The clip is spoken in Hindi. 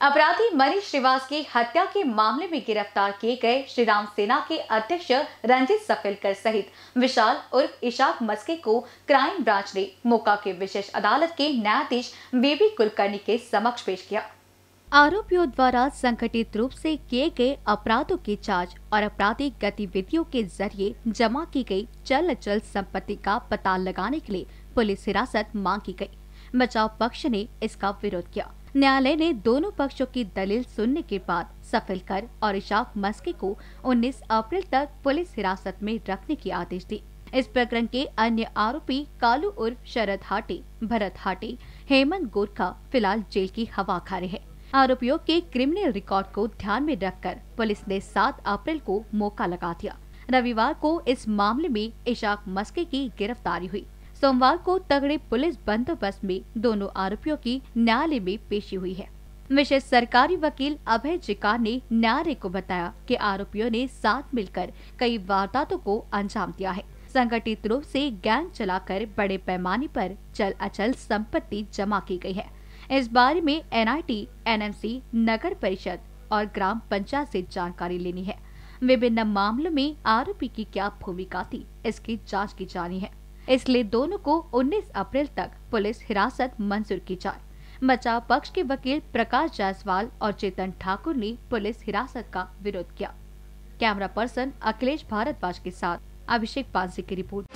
अपराधी मनीष श्रीवास की हत्या के मामले में गिरफ़्तार किए गए श्रीराम सेना के अध्यक्ष रंजित सफेलकर सहित विशाल उर्फ़ इशाक मस्के को क्राइम ब्रांच ने मोका के विशेष अदालत के न्यायाधीश बीबी कुलकर्णी के समक्ष पेश किया। आरोपियों द्वारा संगठित रूप से किए गए अपराधों की जाँच और आपराधिक गतिविधियों के ज़रिए जमा की गई चल अचल संपत्ति का पता लगाने के लिए पुलिस हिरासत मांगी गई। बचाव पक्ष ने इसका विरोध किया। न्यायालय ने दोनों पक्षों की दलील सुनने के बाद सफिलकर और इशाक मस्के को 19 अप्रैल तक पुलिस हिरासत में रखने की आदेश दी इस प्रकरण के अन्य आरोपी कालू उर्फ़ शरद हाटे, भरत हाटे, हेमंत गोरखा फ़िलहाल जेल की हवा खा रहे हैं। आरोपियों के क्रिमिनल रिकॉर्ड को ध्यान में रखकर पुलिस ने 7 अप्रैल को मौका लगा दिया। रविवार को इस मामले में इशाक मस्के की गिरफ्तारी हुई। सोमवार को तगड़े पुलिस बंदोबस्त में दोनों आरोपियों की न्यायालय में पेशी हुई है। विशेष सरकारी वकील अभय जिकार ने न्यायालय को बताया कि आरोपियों ने साथ मिलकर कई वारदातों को अंजाम दिया है। संगठित रूप से गैंग चलाकर बड़े पैमाने पर चल अचल संपत्ति जमा की गई है। इस बारे में एनआईटी, एनएमसी, नगर परिषद और ग्राम पंचायत से जानकारी लेनी है। विभिन्न मामलों में आरोपी की क्या भूमिका थी इसकी जाँच की जानी है। इसलिए दोनों को 19 अप्रैल तक पुलिस हिरासत मंजूर की जाए। बचाव पक्ष के वकील प्रकाश जायसवाल और चेतन ठाकुर ने पुलिस हिरासत का विरोध किया। कैमरा पर्सन अखिलेश भारद्वाज के साथ अभिषेक पांसी की रिपोर्ट।